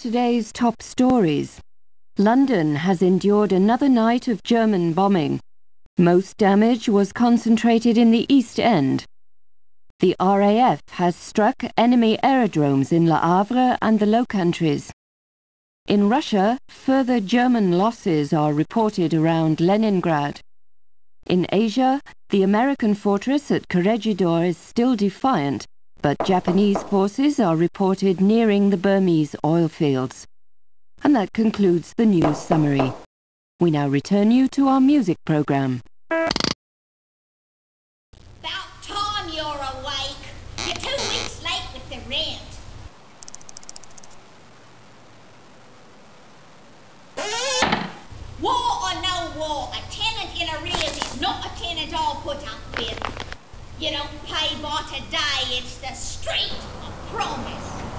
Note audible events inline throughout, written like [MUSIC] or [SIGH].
Today's top stories. London has endured another night of German bombing. Most damage was concentrated in the East End. The RAF has struck enemy aerodromes in Le Havre and the Low Countries. In Russia, further German losses are reported around Leningrad. In Asia, the American fortress at Corregidor is still defiant, but Japanese forces are reported nearing the Burmese oil fields. And that concludes the news summary. We now return you to our music program. About time you're awake. You're two weeks late with the rent. War or no war, a tenant in arrears is not a tenant I'll put up with. You don't pay by today, it's the street, of promise.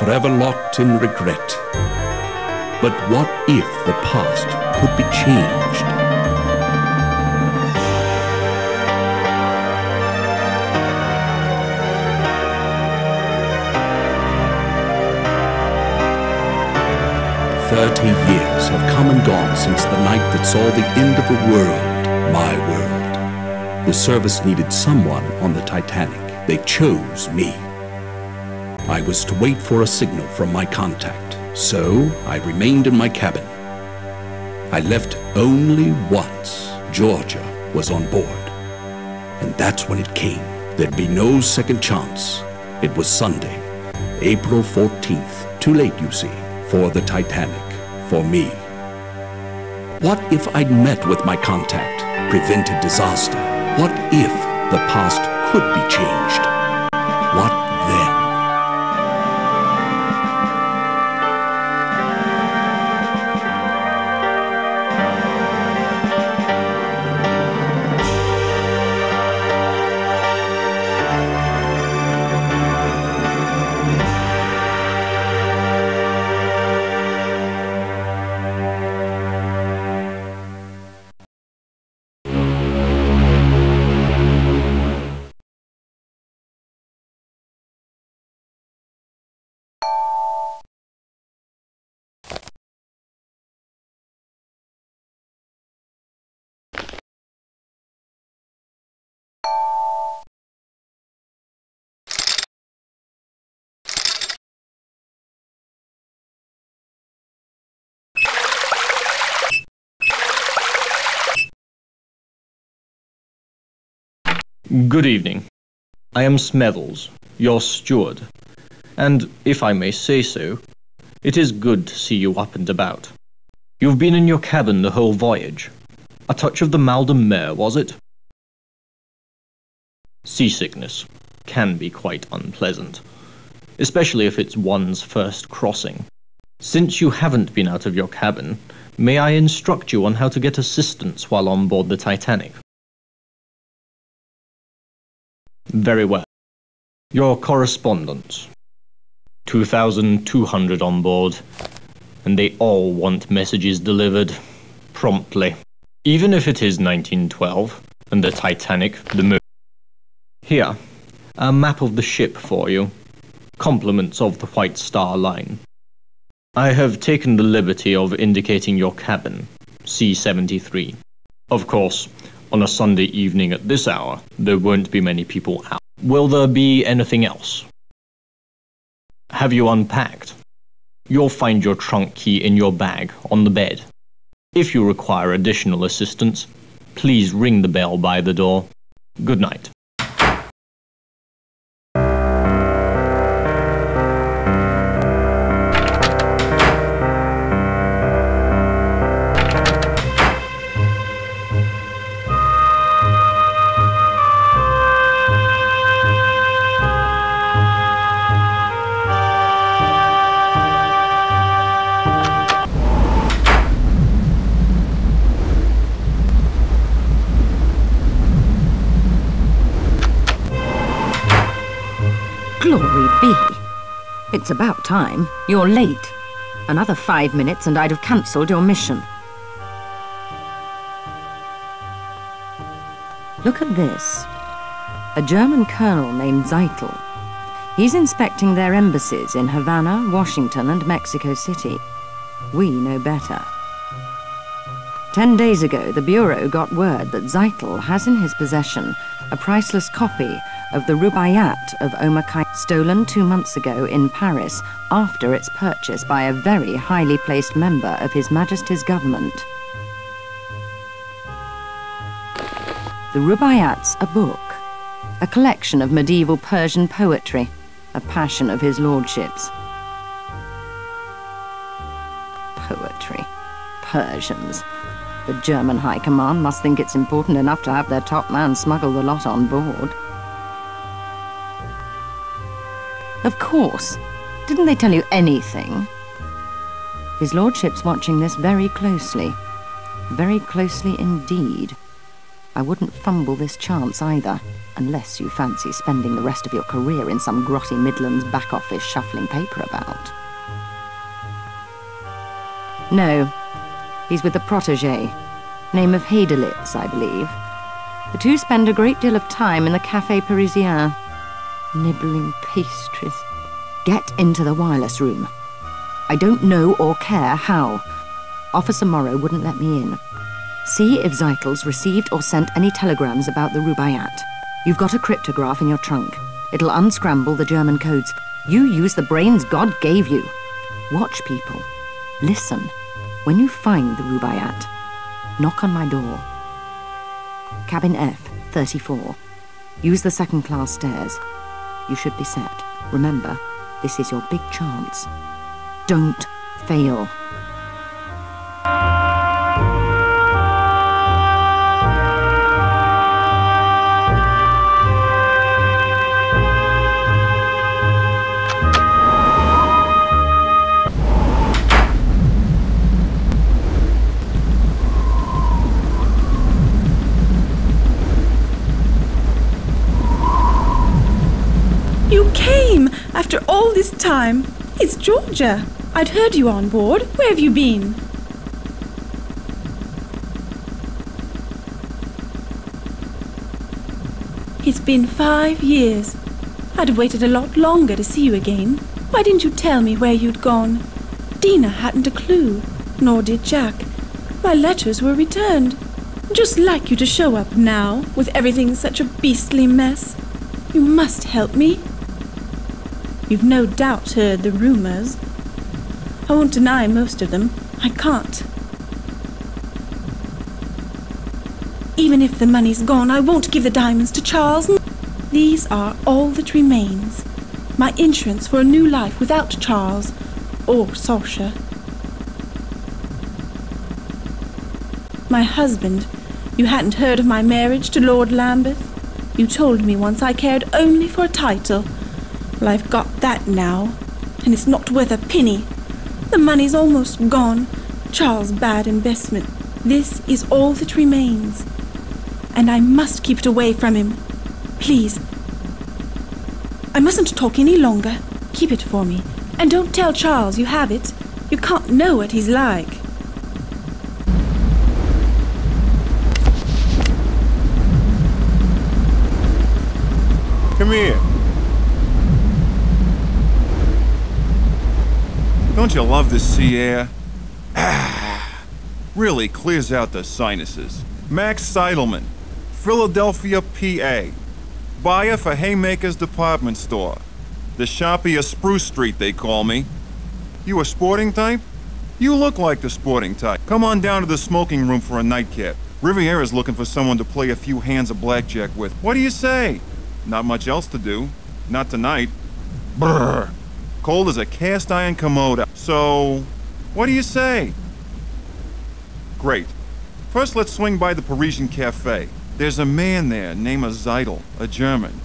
Forever locked in regret. But what if the past could be changed? Thirty years have come and gone since the night that saw the end of a world, my world. The service needed someone on the Titanic. They chose me. I was to wait for a signal from my contact, so I remained in my cabin. I left only once Georgia was on board. And that's when it came. There'd be no second chance. It was Sunday, April 14th. Too late, you see, for the Titanic, for me. What if I'd met with my contact, prevented disaster? What if the past could be changed? What Good evening. I am Smethles, your steward, and if I may say so, it is good to see you up and about. You've been in your cabin the whole voyage. A touch of the mal mer, was it? Seasickness can be quite unpleasant, especially if it's one's first crossing. Since you haven't been out of your cabin, may I instruct you on how to get assistance while on board the Titanic? Very well. Your correspondence. 2,200 on board, and they all want messages delivered promptly. Even if it is 1912, and the Titanic, the moon. Here, a map of the ship for you. Compliments of the White Star Line. I have taken the liberty of indicating your cabin, C-73. Of course, on a Sunday evening at this hour, there won't be many people out. Will there be anything else? Have you unpacked? You'll find your trunk key in your bag on the bed. If you require additional assistance, please ring the bell by the door. Good night. It's about time. You're late. Another five minutes and I'd have cancelled your mission. Look at this. A German colonel named Zeitel. He's inspecting their embassies in Havana, Washington, and Mexico City. We know better. Ten days ago, the Bureau got word that Zeitel has in his possession a priceless copy of the Rubaiyat of Omar Khayyam, stolen two months ago in Paris after its purchase by a very highly placed member of His Majesty's government. The Rubaiyat's a book, a collection of medieval Persian poetry, a passion of his lordship's. Poetry. Persians. The German High Command must think it's important enough to have their top man smuggle the lot on board. Of course. Didn't they tell you anything? His lordship's watching this very closely. Very closely indeed. I wouldn't fumble this chance either, unless you fancy spending the rest of your career in some grotty Midlands back office shuffling paper about. No, he's with a protege, name of Haderlitz, I believe. The two spend a great deal of time in the Café Parisien, nibbling pastries. Get into the wireless room. I don't know or care how. Officer Morrow wouldn't let me in. See if Zeitel's received or sent any telegrams about the Rubaiyat. You've got a cryptograph in your trunk. It'll unscramble the German codes. You use the brains God gave you. Watch people. Listen. When you find the Rubaiyat, knock on my door. Cabin F, 34. Use the second class stairs. You should be set. Remember, this is your big chance. Don't fail. This time. It's Georgia. I'd heard you on board. Where have you been? It's been five years. I'd have waited a lot longer to see you again. Why didn't you tell me where you'd gone? Dina hadn't a clue, nor did Jack. My letters were returned. Just like you to show up now, with everything such a beastly mess. You must help me. You've no doubt heard the rumors. I won't deny most of them. I can't. Even if the money's gone, I won't give the diamonds to Charles. These are all that remains. My insurance for a new life without Charles or Saoirse. My husband. You hadn't heard of my marriage to Lord Lambeth? You told me once I cared only for a title. Well, I've got that now, and it's not worth a penny. The money's almost gone. Charles' bad investment. This is all that remains. And I must keep it away from him. Please. I mustn't talk any longer. Keep it for me. And don't tell Charles you have it. You can't know what he's like. Come here. Don't you love the sea air? [SIGHS] Really clears out the sinuses. Max Seidelman, Philadelphia, PA. Buyer for Haymaker's department store. The shoppy of Spruce Street, they call me. You a sporting type? You look like the sporting type. Come on down to the smoking room for a nightcap. Riviera's looking for someone to play a few hands of blackjack with. What do you say? Not much else to do. Not tonight. Brr. Cold as a cast iron commode. So, what do you say? Great. First, let's swing by the Parisian Cafe. There's a man there named Zeitel, a German.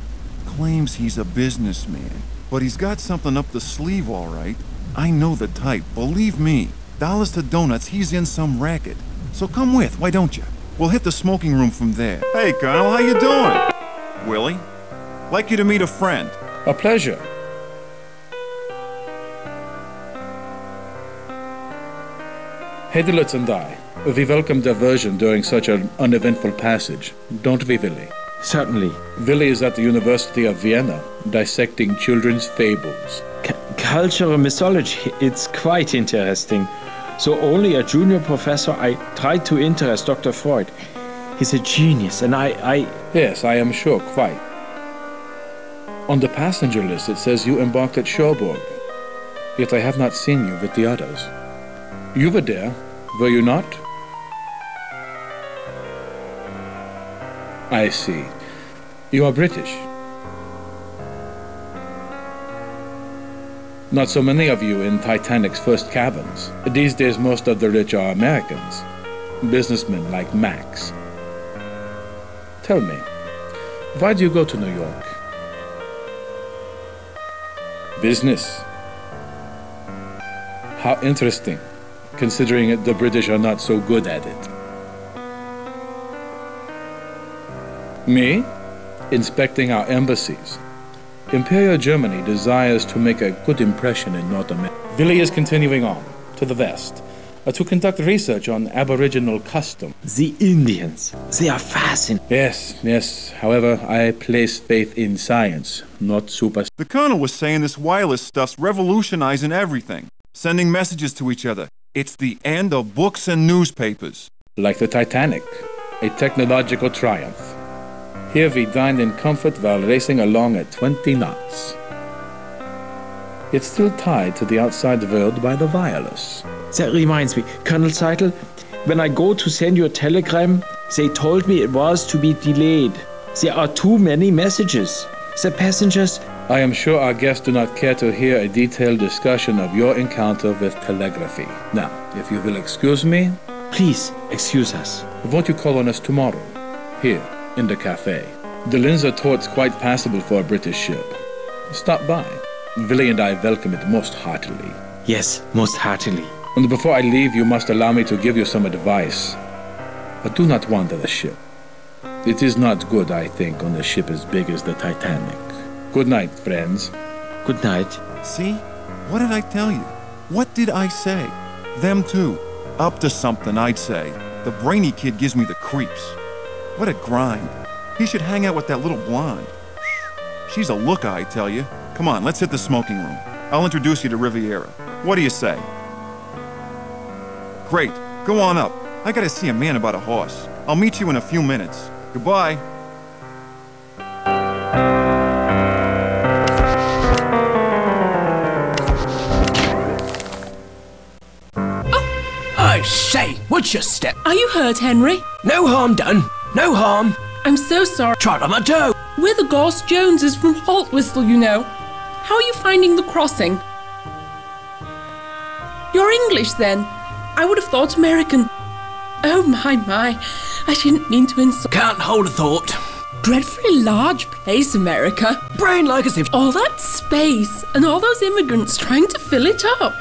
Claims he's a businessman, but he's got something up the sleeve, all right. I know the type, believe me. Dollars to donuts, he's in some racket. So come with, why don't you? We'll hit the smoking room from there. Hey, Colonel, how you doing? Willie, like you to meet a friend. A pleasure. Haderlitz and I, we welcome diversion during such an uneventful passage, don't we, Willie? Certainly. Willie is at the University of Vienna, dissecting children's fables. C- cultural mythology, it's quite interesting. So, only a junior professor, I tried to interest Dr. Freud. He's a genius, and I, I. Yes, I am sure, quite. On the passenger list, it says you embarked at Cherbourg. Yet I have not seen you with the others. You were there, were you not? I see. You are British. Not so many of you in Titanic's first cabins. These days, most of the rich are Americans. Businessmen like Max. Tell me, why do you go to New York? Business. How interesting, considering the British are not so good at it. Me? Inspecting our embassies. Imperial Germany desires to make a good impression in North America. Willie is continuing on, to the west, uh, to conduct research on Aboriginal custom. The Indians. They are fascinating. Yes, yes. However, I place faith in science, not super. The Colonel was saying this wireless stuff's revolutionizing everything, sending messages to each other. It's the end of books and newspapers. Like the Titanic, a technological triumph. Here we dined in comfort while racing along at 20 knots. It's still tied to the outside world by the wireless. That reminds me, Colonel Zeitel, when I go to send you a telegram, they told me it was to be delayed. There are too many messages. The passengers. I am sure our guests do not care to hear a detailed discussion of your encounter with telegraphy. Now, if you will excuse me, Please excuse us. won't you call on us tomorrow? Here, in the cafe. The Linzer Torte's quite passable for a British ship. Stop by. Willie and I welcome it most heartily. Yes, most heartily. And before I leave, you must allow me to give you some advice. But do not wander the ship. It is not good, I think, on a ship as big as the Titanic. Good night, friends. Good night. See? What did I tell you? What did I say? Them too. Up to something, I'd say. The brainy kid gives me the creeps. What a grind. He should hang out with that little blonde. She's a looker, I tell you. Come on, let's hit the smoking room. I'll introduce you to Riviera. What do you say? Great. Go on up. I gotta see a man about a horse. I'll meet you in a few minutes. Goodbye. Say, what's your step? Are you hurt, Henry? No harm done. No harm. I'm so sorry. Trod on my toe. We're the Goss Joneses from Haltwhistle, you know. How are you finding the crossing? You're English, then? I would have thought American. Oh, my, my. I didn't mean to insult. Can't hold a thought. Dreadfully large place, America. Brain like as if. All that space and all those immigrants trying to fill it up.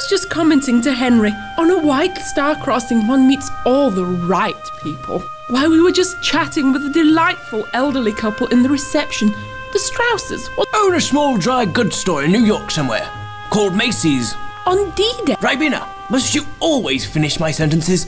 I was just commenting to Henry on a White Star crossing one meets all the right people. While we were just chatting with a delightful elderly couple in the reception, the Strausses, Own a small dry goods store in New York somewhere. Called Macy's. on D-Day. Ribena, must you always finish my sentences?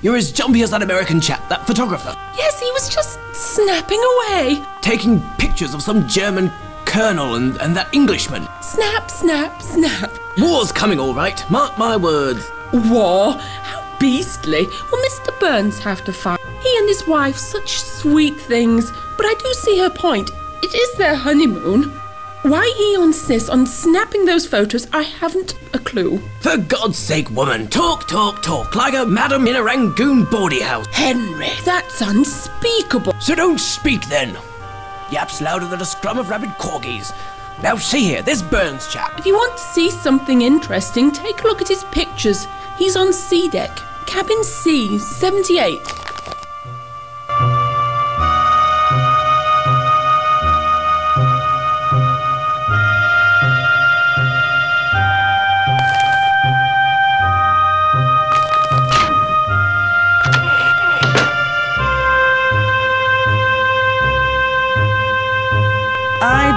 You're as jumpy as that American chap, that photographer. Yes, he was just snapping away. Taking pictures of some German colonel and, and that Englishman. Snap, snap, snap. War's coming all right, mark my words. War? How beastly. Will Mr. Burns have to fight? He and his wife, such sweet things. But I do see her point. It is their honeymoon. Why he insists on snapping those photos, I haven't a clue. For God's sake, woman, talk, talk, talk like a madam in a Rangoon bawdy house. Henry, that's unspeakable. So don't speak then. Yaps louder than a scrum of rabid corgis. Now see here, this Burns chap. If you want to see something interesting, take a look at his pictures. He's on C deck, cabin C, 78.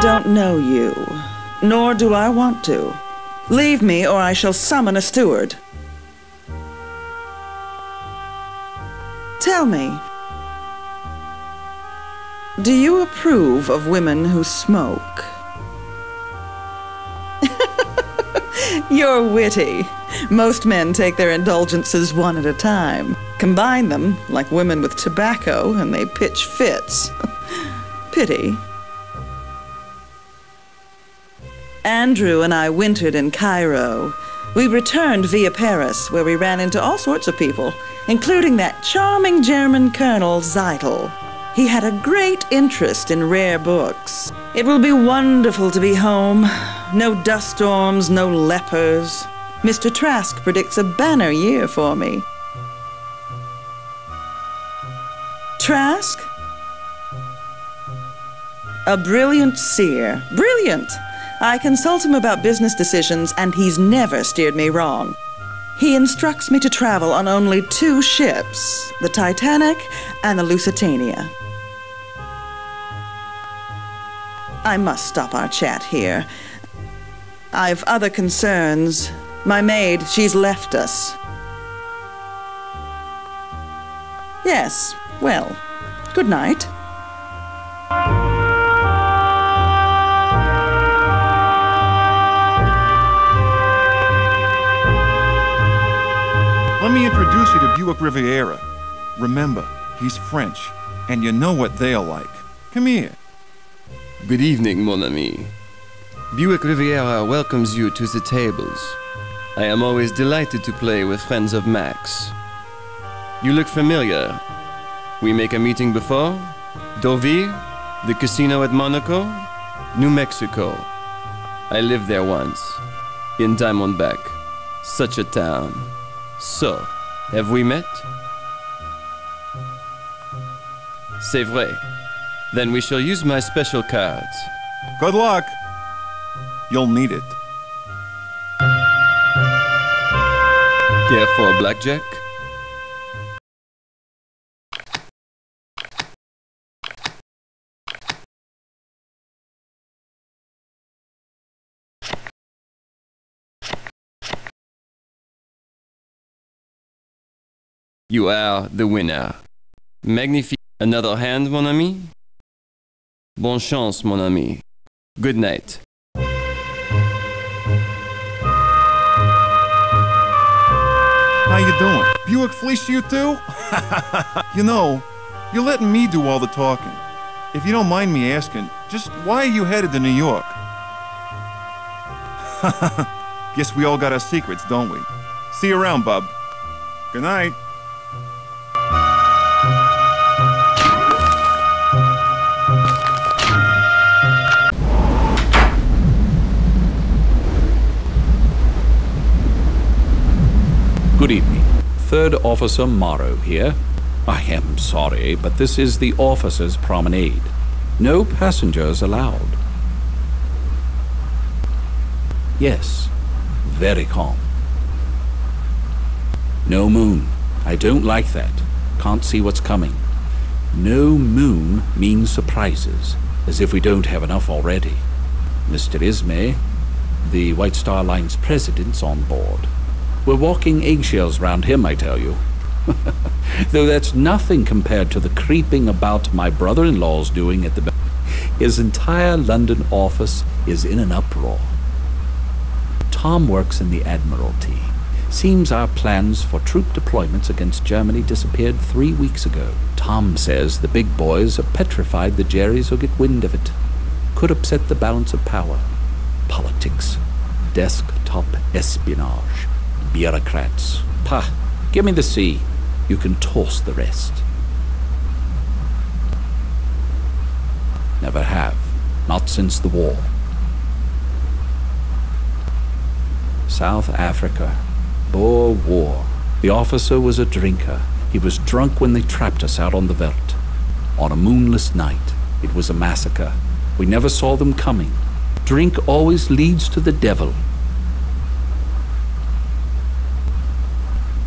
Don't know you, nor do I want to. Leave me, or I shall summon a steward. Tell me, do you approve of women who smoke? [LAUGHS] You're witty. Most men take their indulgences one at a time, combine them, like women with tobacco, and they pitch fits. [LAUGHS] Pity. Andrew and I wintered in Cairo. We returned via Paris, where we ran into all sorts of people, including that charming German Colonel Zeitel. He had a great interest in rare books. It will be wonderful to be home. No dust storms, no lepers. Mr. Trask predicts a banner year for me. Trask? A brilliant seer. Brilliant! I consult him about business decisions, and he's never steered me wrong. He instructs me to travel on only two ships the Titanic and the Lusitania. I must stop our chat here. I've other concerns. My maid, she's left us. Yes, well, good night. To Buick Riviera. Remember, he's French, and you know what they're like. Come here. Good evening, mon ami. Buick Riviera welcomes you to the tables. I am always delighted to play with friends of Max. You look familiar. We make a meeting before? Deauville? The casino at Monaco? New Mexico. I lived there once. In Diamondback. Such a town. So, have we met? C'est vrai. Then we shall use my special cards. Good luck. You'll need it. Care for blackjack? You are the winner. Magnifique. Another hand, mon ami? Bonne chance, mon ami. Good night. How you doing? Buick fleeced you too? [LAUGHS] you know, you're letting me do all the talking. If you don't mind me asking, just why are you headed to New York? [LAUGHS] Guess we all got our secrets, don't we? See you around, bub. Good night. Good evening. Third Officer Morrow here. I am sorry, but this is the officers' promenade. No passengers allowed. Yes, very calm. No moon. I don't like that. Can't see what's coming. No moon means surprises, as if we don't have enough already. Mr. Ismay, the White Star Line's president's on board. We're walking eggshells round him, I tell you. [LAUGHS] Though that's nothing compared to the creeping about my brother-in-law's doing at the... His entire London office is in an uproar. Tom works in the Admiralty. Seems our plans for troop deployments against Germany disappeared three weeks ago. Tom says the big boys are petrified the Jerrys will get wind of it. Could upset the balance of power. Politics. desktop espionage. Bureaucrats. Pah, give me the sea. You can toss the rest. Never have. Not since the war. South Africa. Boer War. The officer was a drinker. He was drunk when they trapped us out on the veldt. On a moonless night, it was a massacre. We never saw them coming. Drink always leads to the devil.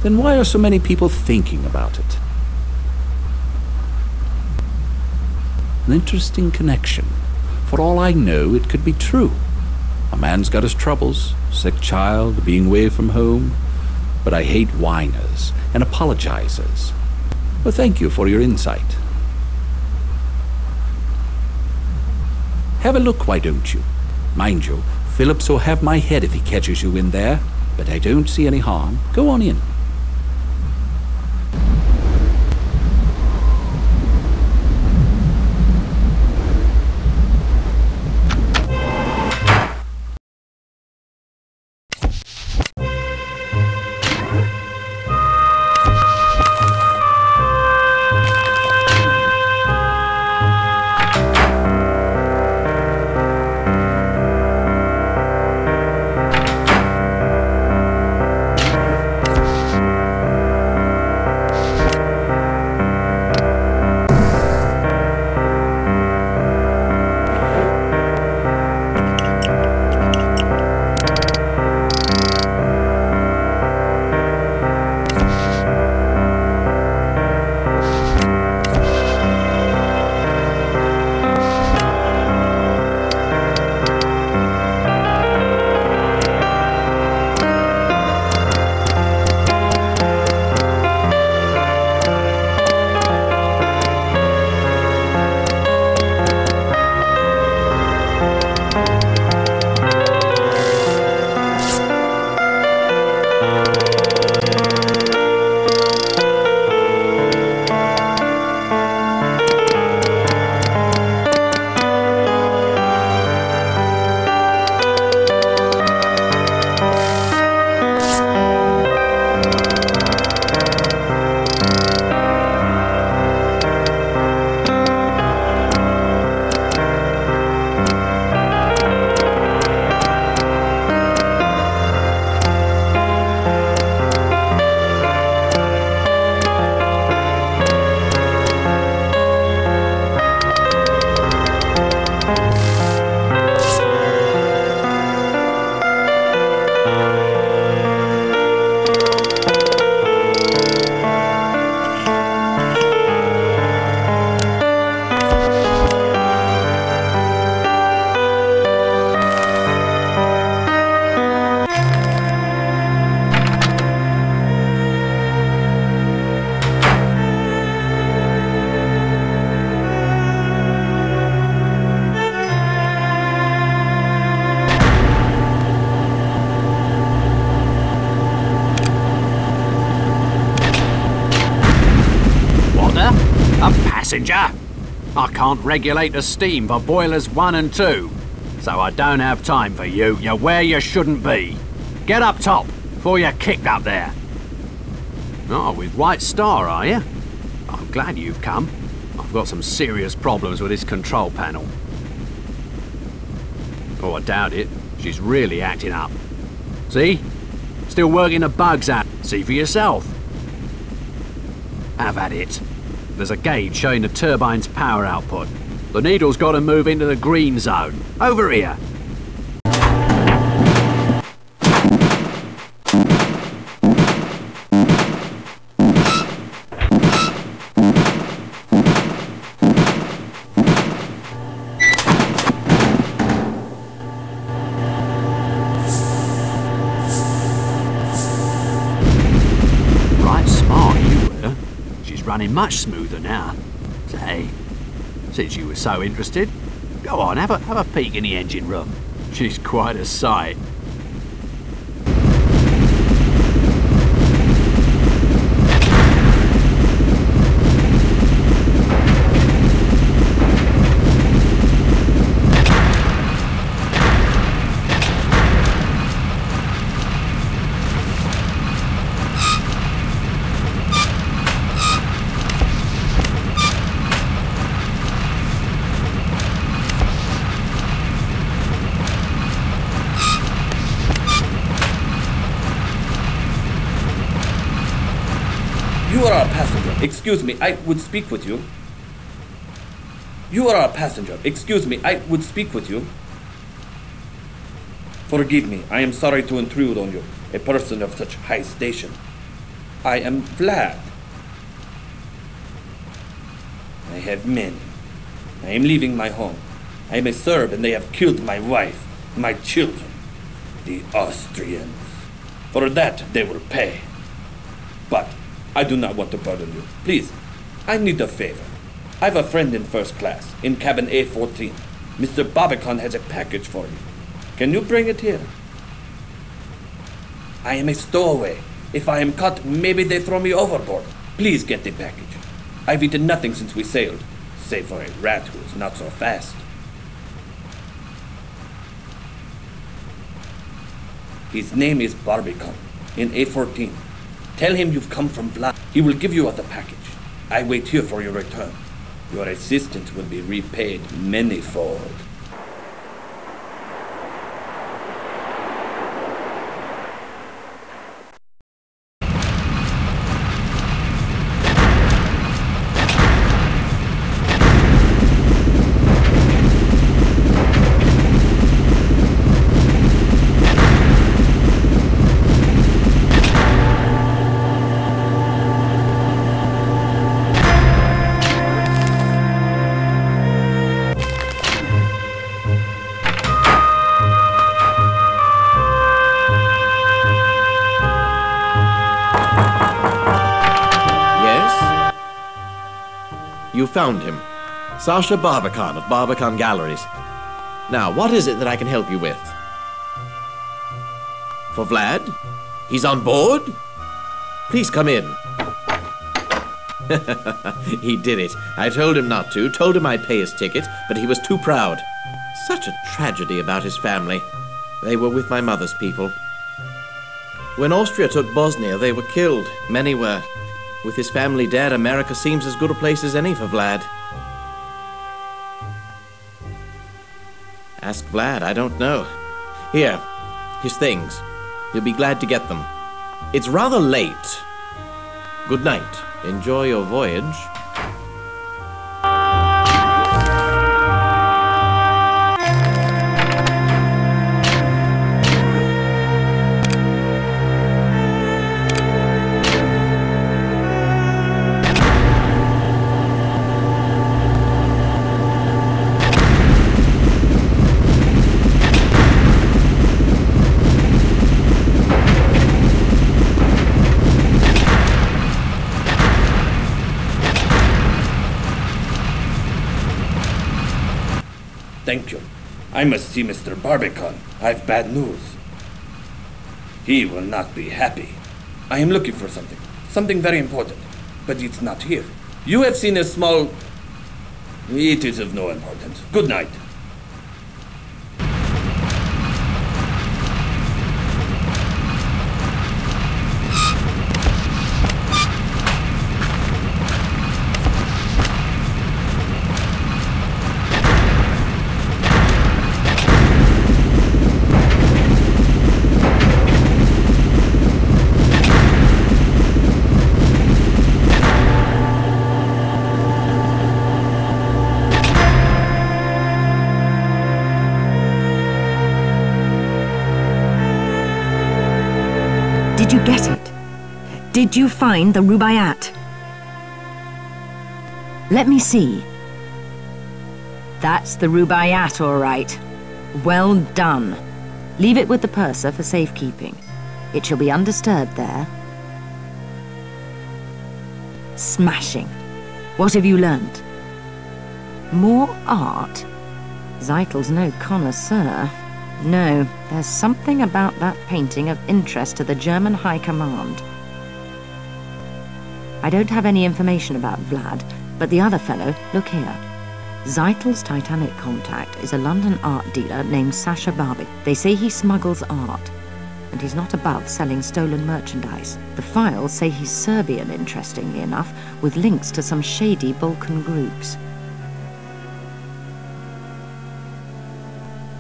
Then why are so many people thinking about it? An interesting connection. For all I know, it could be true. A man's got his troubles, sick child, being away from home. But I hate whiners and apologizers. Well, thank you for your insight. Have a look, why don't you? Mind you, Phillips will have my head if he catches you in there, but I don't see any harm. Go on in. Passenger. I can't regulate the steam for boilers one and two, so I don't have time for you. You're where you shouldn't be. Get up top before you're kicked up there. Oh, with White Star, are you? I'm glad you've come. I've got some serious problems with this control panel. Oh, I doubt it. She's really acting up. See? Still working the bugs out. See for yourself. Have at it. There's a gauge showing the turbine's power output. The needle's got to move into the green zone. Over here. Running much smoother now. Say, since you were so interested, go on, have a, have a peek in the engine room. She's quite a sight. Excuse me, I would speak with you. You are a passenger. Excuse me, I would speak with you. Forgive me, I am sorry to intrude on you, a person of such high station. I am Vlad. I have men. I am leaving my home. I am a Serb and they have killed my wife, my children, the Austrians. For that they will pay. But I do not want to burden you. Please, I need a favor. I have a friend in first class, in cabin A14. Mr. Barbicon has a package for you. Can you bring it here? I am a stowaway. If I am caught, maybe they throw me overboard. Please get the package. I've eaten nothing since we sailed, save for a rat who is not so fast. His name is Barbicon, in A14. Tell him you've come from Vlad. He will give you the package. I wait here for your return. Your assistance will be repaid manyfold. Found him. Sasha Barbicon of Barbicon Galleries. Now, what is it that I can help you with? For Vlad? He's on board? Please come in. [LAUGHS] he did it. I told him not to, told him I'd pay his ticket, but he was too proud. Such a tragedy about his family. They were with my mother's people. When Austria took Bosnia, they were killed. Many were. With his family dead, America seems as good a place as any for Vlad. Ask Vlad, I don't know. Here, his things. He'll be glad to get them. It's rather late. Good night. Enjoy your voyage. I must see Mr. Barbicon. I've bad news. He will not be happy. I am looking for something. Something very important. But it's not here. You have seen a small. It is of no importance. Good night. You find the Rubaiyat? Let me see. That's the Rubaiyat, all right. Well done. Leave it with the purser for safekeeping. It shall be undisturbed there. Smashing. What have you learned? More art? Zeitel's no connoisseur. No, there's something about that painting of interest to the German High Command. I don't have any information about Vlad, but the other fellow, look here. Zeitel's Titanic contact is a London art dealer named Sasha Barbicon. They say he smuggles art, and he's not above selling stolen merchandise. The files say he's Serbian, interestingly enough, with links to some shady Balkan groups.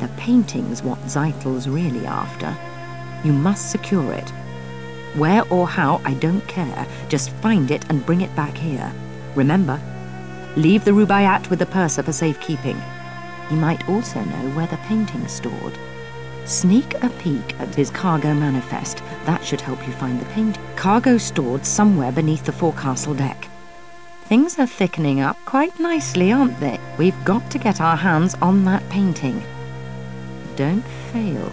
The painting's what Zeitel's really after. You must secure it. Where or how, I don't care. Just find it and bring it back here. Remember, leave the Rubaiyat with the purser for safekeeping. He might also know where the painting's stored. Sneak a peek at his cargo manifest. That should help you find the painting. Cargo stored somewhere beneath the forecastle deck. Things are thickening up quite nicely, aren't they? We've got to get our hands on that painting. Don't fail.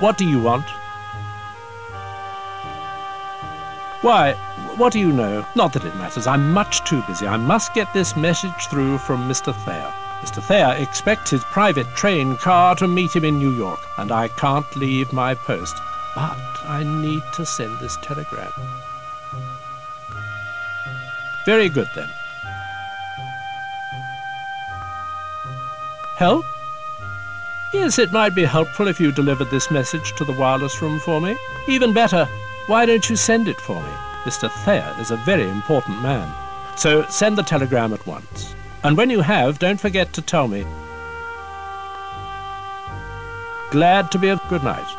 What do you want? Why, what do you know? Not that it matters. I'm much too busy. I must get this message through from Mr. Thayer. Mr. Thayer expects his private train car to meet him in New York, and I can't leave my post. But I need to send this telegram. Very good, then. Help? Yes, it might be helpful if you delivered this message to the wireless room for me. Even better, why don't you send it for me? Mr. Thayer is a very important man. So send the telegram at once. And when you have, don't forget to tell me. Glad to be of good night.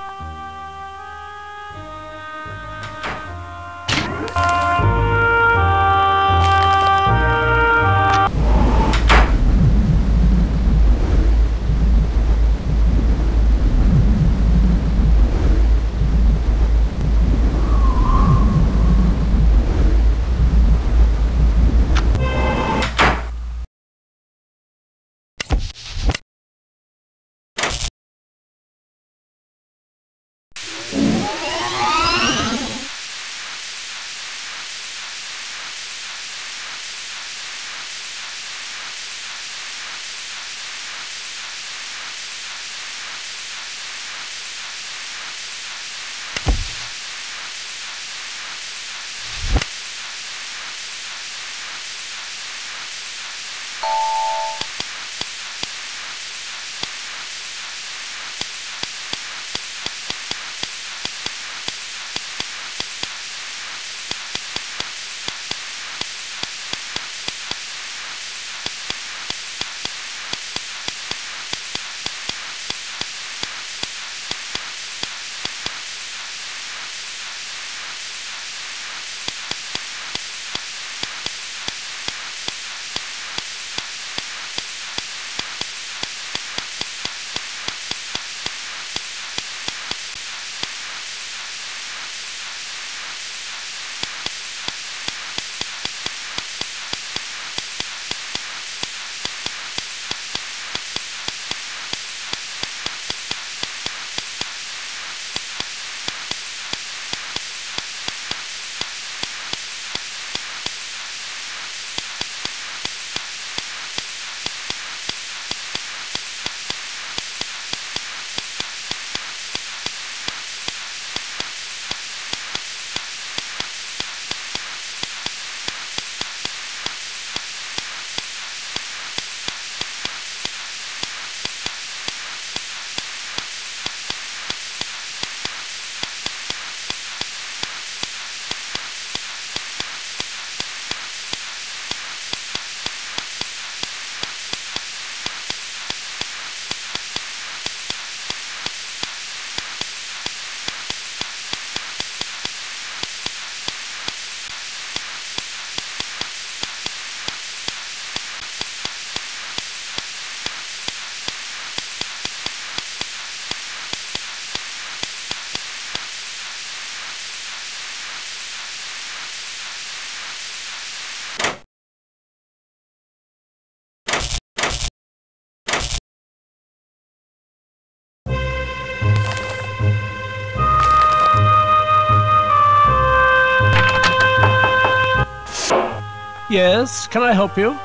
Yes, can I help you?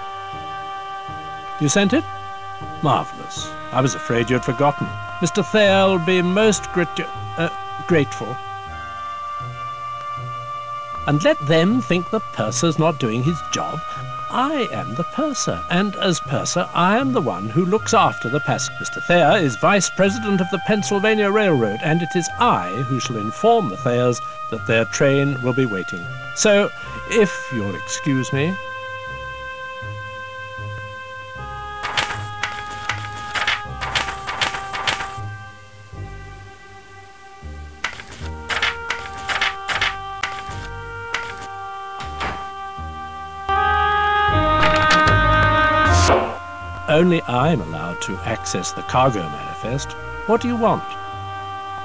You sent it? Marvelous. I was afraid you had forgotten. Mr. Thayer will be most grat- uh, grateful. And let them think the purser's not doing his job. I am the purser, and as purser, I am the one who looks after the passengers. Mr. Thayer is vice president of the Pennsylvania Railroad, and it is I who shall inform the Thayers that their train will be waiting. So, if you'll excuse me. Only I'm allowed to access the cargo manifest. What do you want?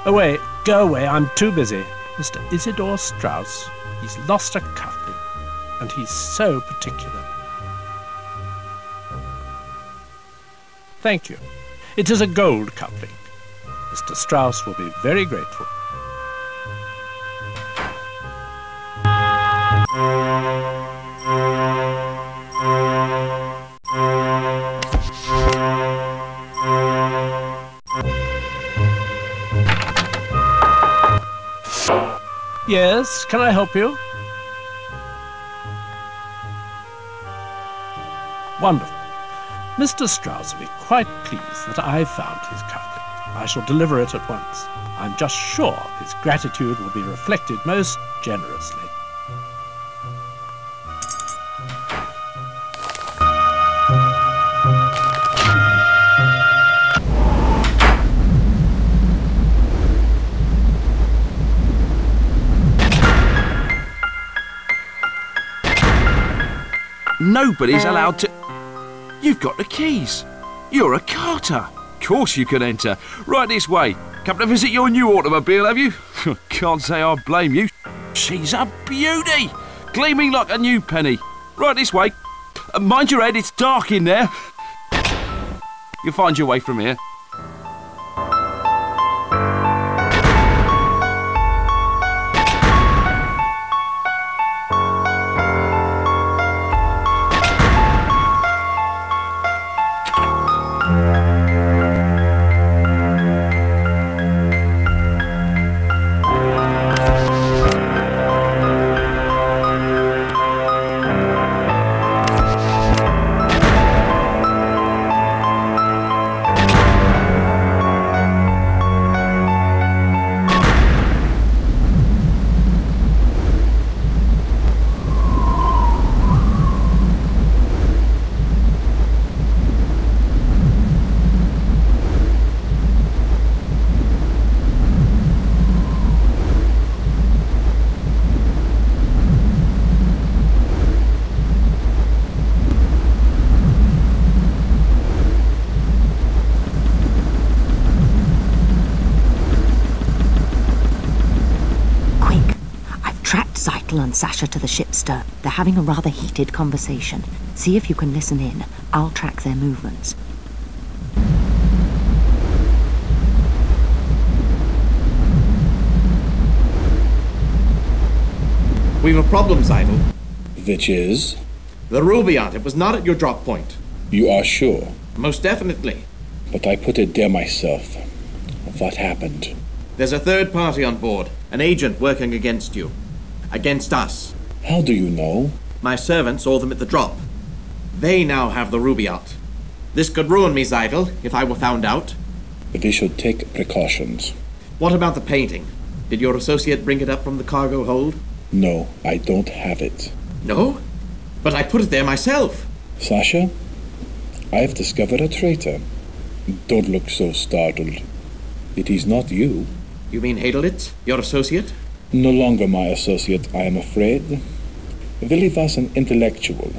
Away, go away, I'm too busy. Mr. Isidor Straus, he's lost a cufflink, and he's so particular. Thank you. It is a gold cufflink. Mr. Straus will be very grateful. Can I help you? Wonderful. Mr. Straus will be quite pleased that I've found his cufflink. I shall deliver it at once. I'm just sure his gratitude will be reflected most generously. Nobody's allowed to. You've got the keys. You're a carter. Of course you can enter. Right this way. Come to visit your new automobile, have you? [LAUGHS] Can't say I blame you. She's a beauty. Gleaming like a new penny. Right this way. Uh, mind your head, it's dark in there. You'll find your way from here. Having a rather heated conversation. See if you can listen in. I'll track their movements. We've a problem, Zeitel. Which is? The Rubaiyat. It was not at your drop point. You are sure? Most definitely. But I put it there myself. What happened? There's a third party on board, an agent working against you. Against us. How do you know? My servant saw them at the drop. They now have the Rubaiyat. This could ruin me, Zeitel, if I were found out. We should take precautions. What about the painting? Did your associate bring it up from the cargo hold? No, I don't have it. No? But I put it there myself. Sasha, I've discovered a traitor. Don't look so startled. It is not you. You mean Haderlitz, your associate? No longer my associate, I am afraid. Willie was an intellectual,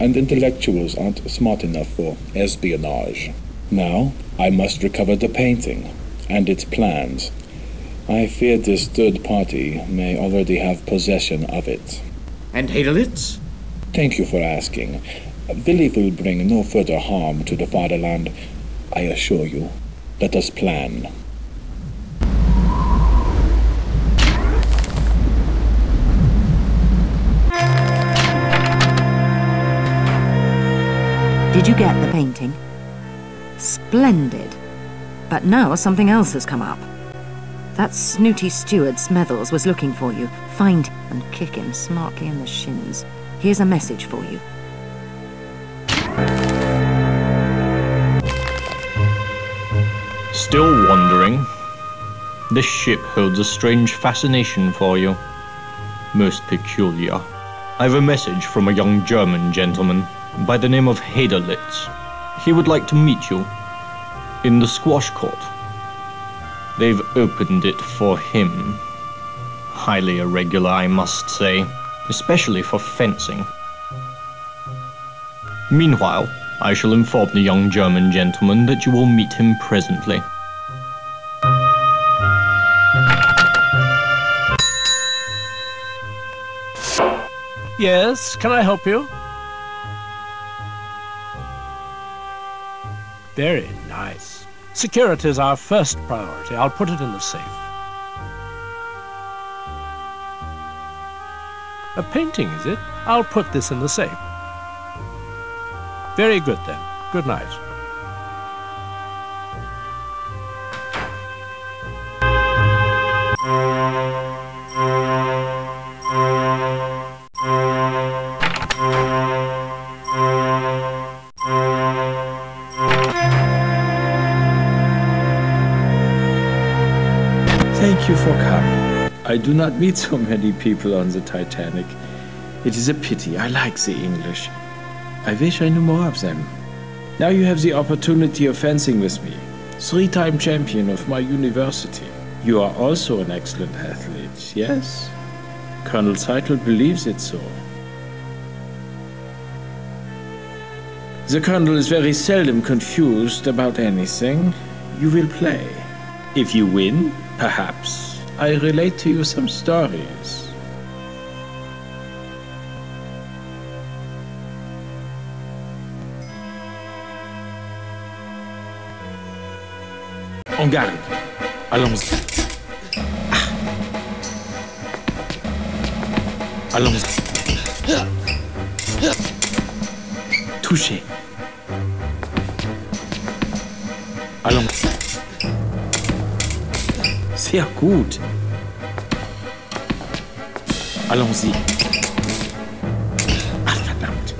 and intellectuals aren't smart enough for espionage. Now, I must recover the painting and its plans. I fear this third party may already have possession of it. And Haderlitz? Thank you for asking. Willie will bring no further harm to the fatherland, I assure you. Let us plan. Did you get the painting? Splendid. But now something else has come up. That snooty steward Smethers was looking for you. Find him and kick him smartly in the shins. Here's a message for you. Still wandering? This ship holds a strange fascination for you. Most peculiar. I've a message from a young German gentleman by the name of Haderlitz. He would like to meet you in the squash court. They've opened it for him. Highly irregular, I must say, especially for fencing. Meanwhile, I shall inform the young German gentleman that you will meet him presently. Yes, can I help you? Very nice. Security is our first priority. I'll put it in the safe. A painting, is it? I'll put this in the safe. Very good then. Good night. I do not meet so many people on the Titanic. It is a pity. I like the English. I wish I knew more of them. Now you have the opportunity of fencing with me. Three time champion of my university. You are also an excellent athlete, yes? Colonel Zeitel believes it so. The Colonel is very seldom confused about anything. You will play. If you win, perhaps I relate to you some stories. En garde. Allons-y. Ah. Allons-y. Touché. Allons. Sehr gut. Allons-y. Ah, verdammt.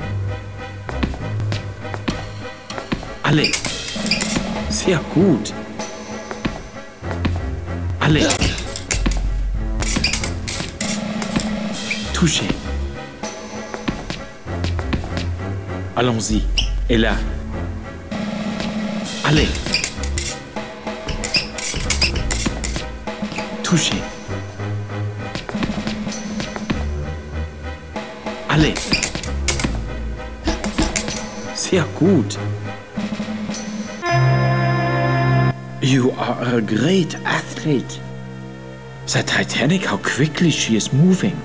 Alle. Sehr gut. Alle. Touché. Allons-y. Et là. Allez. Touché. Allez. Sehr gut. You are a great athlete. The Titanic, how quickly she is moving.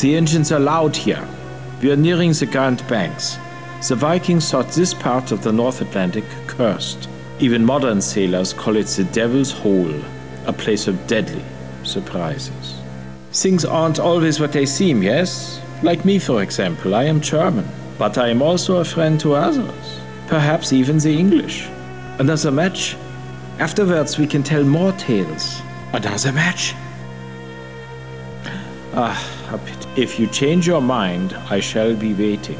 The engines are loud here. We are nearing the Grand Banks. The Vikings thought this part of the North Atlantic cursed. Even modern sailors call it the Devil's Hole, a place of deadly surprises. Things aren't always what they seem, yes? Like me, for example, I am German, but I am also a friend to others, perhaps even the English. Another match? Afterwards, we can tell more tales. Another match? Ah. If you change your mind, I shall be waiting.